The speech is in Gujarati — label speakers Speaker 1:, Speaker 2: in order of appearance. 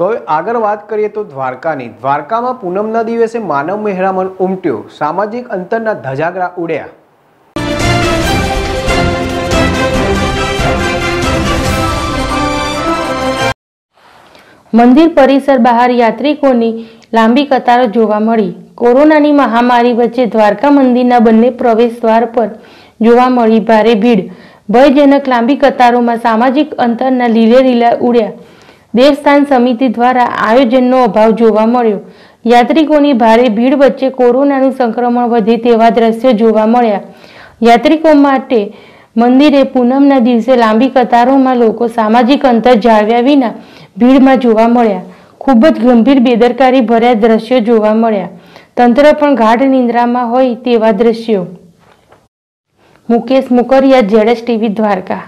Speaker 1: તો હવે આગળ વાત કરીએ તો દ્વારકાની. દ્વારકામાં પૂનમના દિવસે માનવ મહેરામણ ઉમટ્યો. સામાજિક અંતરના ધજાગરા ઉડ્યા.
Speaker 2: મંદિર પરિસર બહાર યાત્રિકોની લાંબી કતારો જોવા મળી. કોરોનાની મહામારી વચ્ચે દ્વારકા મંદિરના બંને પ્રવેશ દ્વાર પર જોવા મળી ભારે ભીડ. ભયજનક લાંબી કતારોમાં સામાજિક અંતરના લીલે લીલા ઉડ્યા. દેવસ્થાન સમિતિ દ્વારા આયોજનનો અભાવ જોવા મળ્યો. યાત્રિકોની ભારે ભીડ વચ્ચે કોરોનાનું સંક્રમણ વધે તેવા દ્રશ્યો જોવા મળ્યા. યાત્રિકો માટે મંદિરે પૂનમના દિવસે લાંબી કતારોમાં લોકો સામાજિક અંતર જાળવ્યા વિના ભીડમાં જોવા મળ્યા. ખૂબ જ ગંભીર બેદરકારી ભર્યા દ્રશ્યો જોવા મળ્યા. તંત્ર પણ ગાઢ નિંદ્રામાં હોય તેવા દ્રશ્યો. મુકેશ મુકરિયા, જેડેશ ટીવી, દ્વારકા.